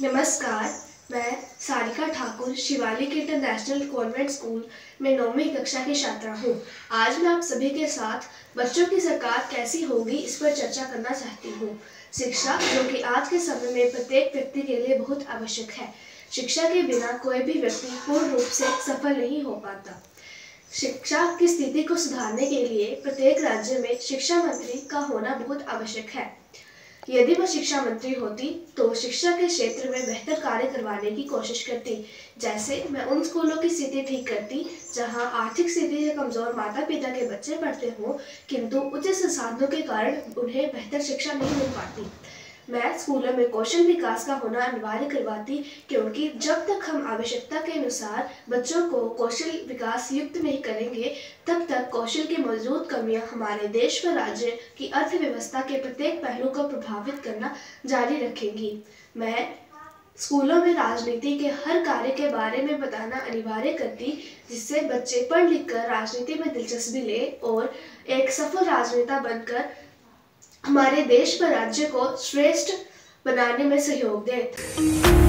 नमस्कार, मैं Sarika Thakur, Shivalik international convent school में नौवीं कक्षा की छात्रा हूँ। आज मैं आप सभी के साथ बच्चों की सरकार कैसी होगी इस पर चर्चा करना चाहती हूँ। शिक्षा, जो कि आज के समय में प्रत्येक व्यक्ति के लिए बहुत आवश्यक है, शिक्षा के बिना कोई भी व्यक्ति पूर्ण रूप से सफल नहीं हो पाता। शिक्षा की स्थिति को सुधारने के लिए प्रत्येक राज्य में शिक्षा मंत्री का होना बहुत आवश्यक है। यदि मैं शिक्षा मंत्री होती तो शिक्षा के क्षेत्र में बेहतर कार्य करवाने की कोशिश करती। जैसे मैं उन स्कूलों की स्थिति ठीक करती, जहाँ आर्थिक स्थिति से कमज़ोर माता पिता के बच्चे पढ़ते हों, किंतु उचित संसाधनों के कारण उन्हें बेहतर शिक्षा नहीं मिल पाती। मैं स्कूलों में कौशल विकास का होना अनिवार्य करवाती क्योंकि जब तक हम आवश्यकता के अनुसार बच्चों को कौशल विकास युक्त नहीं करेंगे, तब तक कौशल की मौजूद कमियाँ हमारे देश व राज्य की अर्थव्यवस्था के प्रत्येक पहलू को प्रभावित करना जारी रखेंगी। मैं स्कूलों में राजनीति के हर कार्य के बारे में बताना अनिवार्य करती, जिससे बच्चे पढ़ लिख कर राजनीति में दिलचस्पी ले और एक सफल राजनेता बनकर हमारे देश व राज्य को श्रेष्ठ बनाने में सहयोग दें।